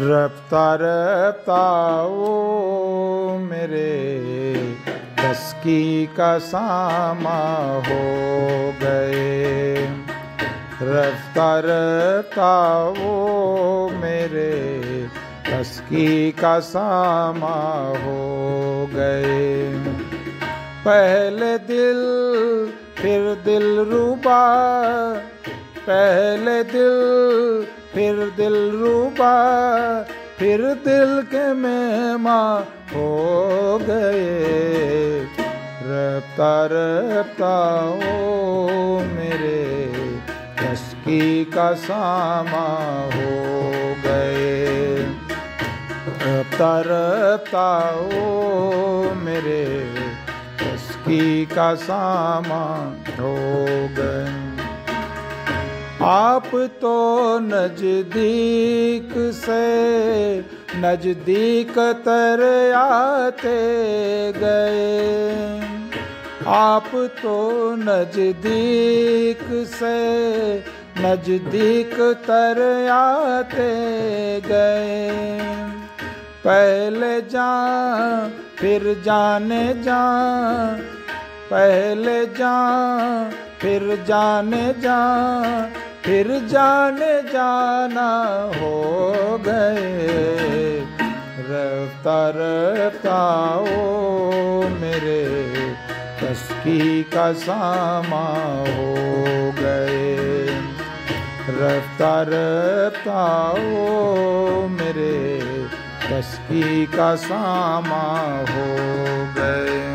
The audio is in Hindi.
रफ्ता रफ्ता ओ मेरे दसकी का सामा हो गए। रफ्ता रफ्ता ओ मेरे दसकी का सामा हो गए। पहले दिल, फिर दिल रूबा, पहले दिल फिर दिल रूबा, फिर दिल के मेहमा हो गए। रफ्ता रफ्ता ओ मेरे, कसकी का सामा हो गए। रफ्ता ओ मेरे, कसकी का सामा हो गए। आप तो नज़दीक से नज़दीक तर आते गए। आप तो नज़दीक से नज़दीक तर आते गए। पहले जा, फिर जाने जा, पहले जा, फिर जाने जा फिर जाने जाना हो गए रफ्ता रफ्ता मेरे तस्की का सामा हो गए। रफ्ता रफ्ता मेरे तस्की का सामा हो गए।